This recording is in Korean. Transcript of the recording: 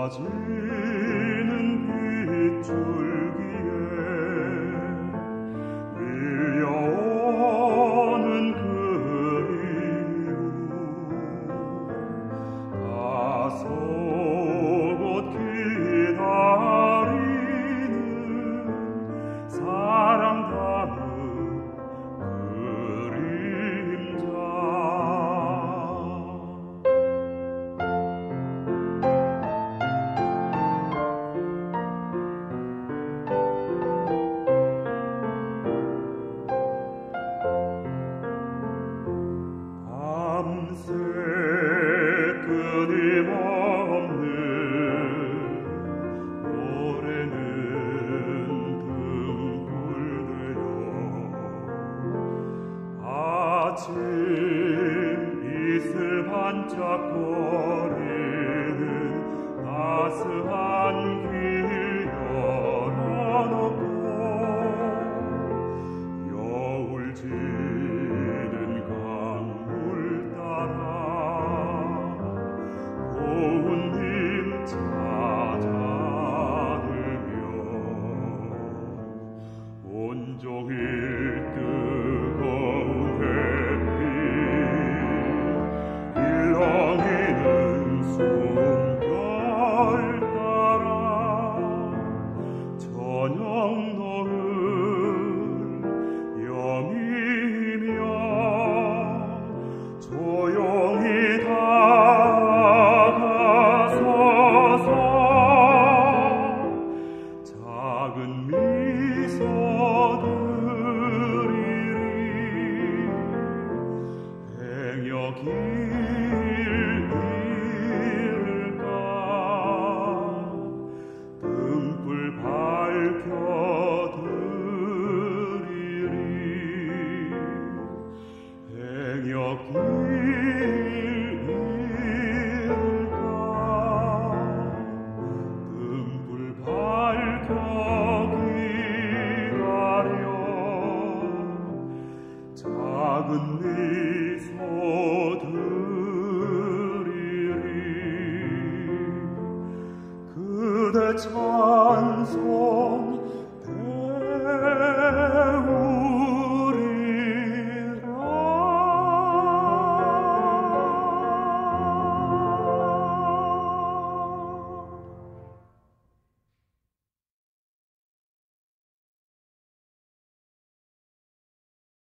가지 아침 이슬 반짝거리는 따스한 길 열어놓고 여울 지 Okay. 작은 미소들이리 그대 찬송 배우